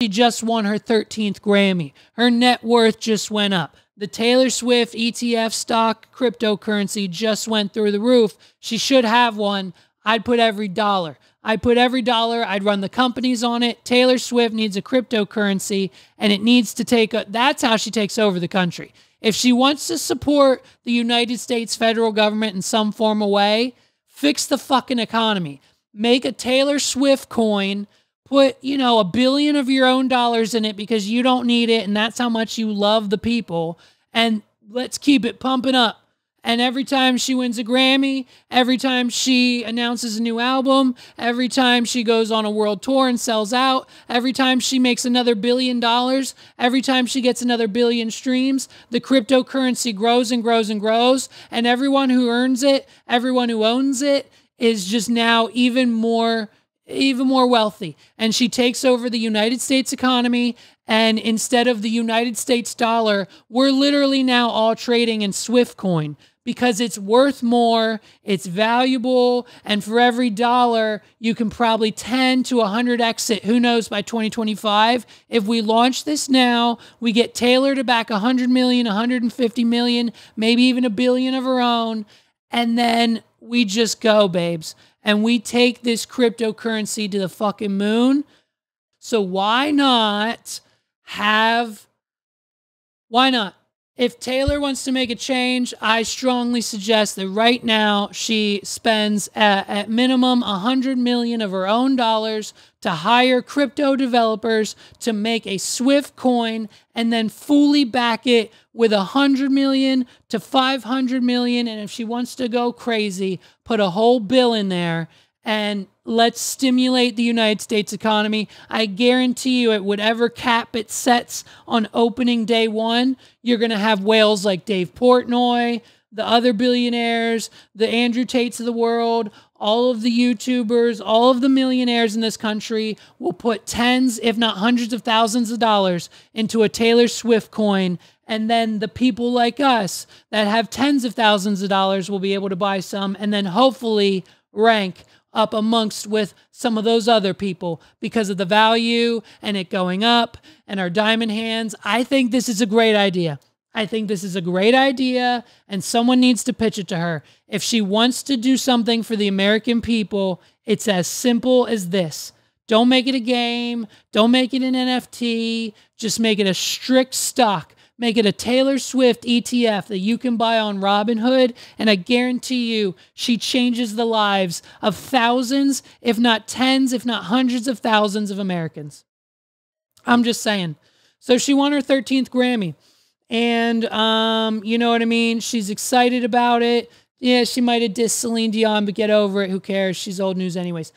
She just won her 13th Grammy. Her net worth just went up. The Taylor Swift ETF stock cryptocurrency just went through the roof. She should have one. I'd put every dollar. I'd put every dollar. I'd run the companies on it. Taylor Swift needs a cryptocurrency and it needs to take a, that's how she takes over the country. If she wants to support the United States federal government in some form of way, fix the fucking economy. Make a Taylor Swift coin, put, you know, a billion of your own dollars in it because you don't need it and that's how much you love the people and let's keep it pumping up. And every time she wins a Grammy, every time she announces a new album, every time she goes on a world tour and sells out, every time she makes another billion dollars, every time she gets another billion streams, the cryptocurrency grows and grows and grows. And everyone who earns it, everyone who owns it, is just now even more even more wealthy. And she takes over the United States economy. And instead of the United States dollar, we're literally now all trading in Swift coin because it's worth more, it's valuable, and for every dollar, you can probably 10 to 100 exit. Who knows by 2025? If we launch this now, we get Taylor to back 100 million, 150 million, maybe even a billion of her own, and then we just go, babes. And we take this cryptocurrency to the fucking moon. So why not have why not if Taylor wants to make a change, I strongly suggest that right now she spends at, at minimum 100 million of her own dollars to hire crypto developers to make a Swift coin and then fully back it with 100 million to 500 million. And if she wants to go crazy, put a whole bill in there. And let's stimulate the United States economy. I guarantee you, at whatever cap it sets on opening day one, you're going to have whales like Dave Portnoy, the other billionaires, the Andrew Tates of the world, all of the YouTubers, all of the millionaires in this country will put tens, if not hundreds of thousands of dollars into a Taylor Swift coin. And then the people like us that have tens of thousands of dollars will be able to buy some and then hopefully rank up amongst with some of those other people because of the value and it going up and our diamond hands. I think this is a great idea. I think this is a great idea and someone needs to pitch it to her. If she wants to do something for the American people, it's as simple as this. Don't make it a game. Don't make it an NFT. Just make it a strict stock Make it a Taylor Swift ETF that you can buy on Robinhood, and I guarantee you she changes the lives of thousands, if not tens, if not hundreds of thousands of Americans. I'm just saying. So she won her 13th Grammy. And um, you know what I mean? She's excited about it. Yeah, she might have dissed Celine Dion, but get over it. Who cares? She's old news anyways.